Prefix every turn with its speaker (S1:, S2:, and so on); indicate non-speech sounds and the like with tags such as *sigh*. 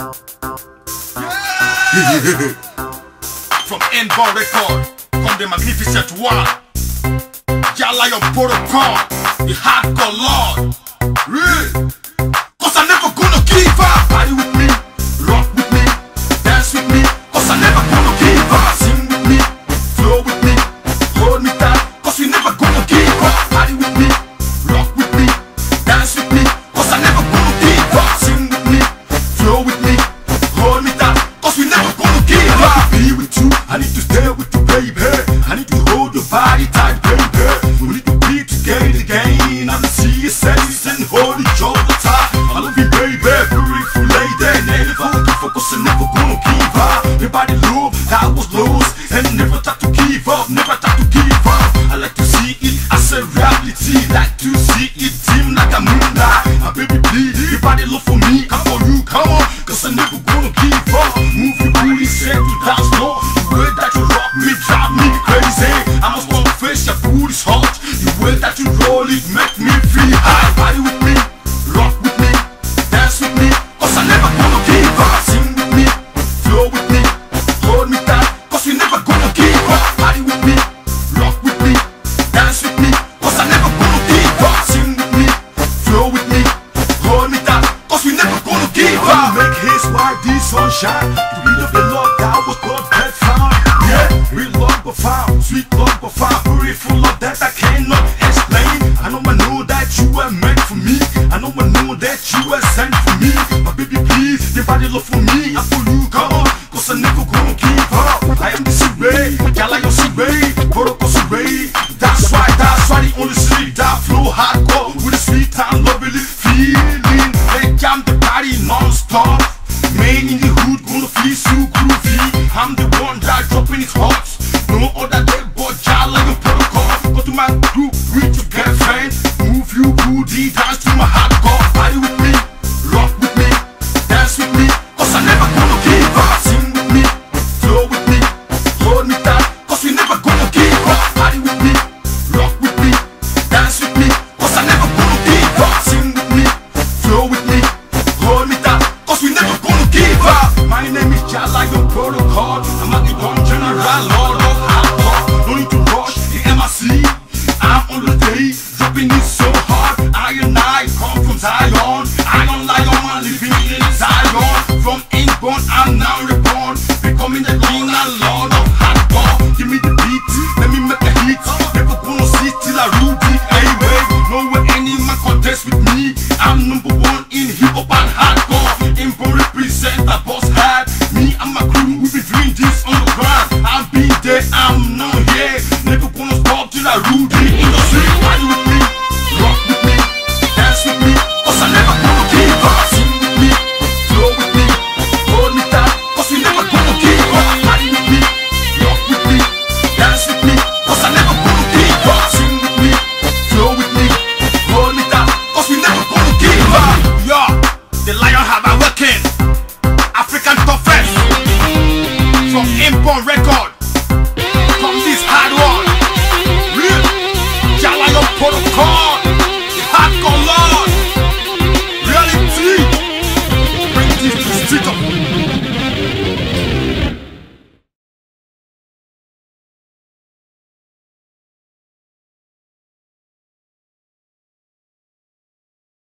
S1: *laughs* From N-Bar Record, come the magnificent one. Jah Lion Protocol, the hardcore lord. To hold your body tight, baby. We need to be together again. I'm see you sense and hold each other tight. I love you, baby, beautiful lady. Never give up, cause I never gonna give up. Everybody love, I was lost, and never thought to give up, never thought to give up. I like to see it as a reality, like to see it dim like a moonlight. My baby, please, everybody love for me, come for you, come on, cause I never cause we never gonna give up. Make his white the sunshine, the beat of the Lord that was God had found. Yeah, real love but found, sweet love but found, beautiful love that I cannot explain. I know I know that you were meant for me. I know I know that you were sent for me. My baby, please, your body love for me I for you, come on, cause I never gonna give up. I am the Sibay, Gala your Sibay, don't stop Made in the hood, gonna feel so groovy I'm the one that dropping it hot No other day but jive like a protocol. Go to my crew. I'ma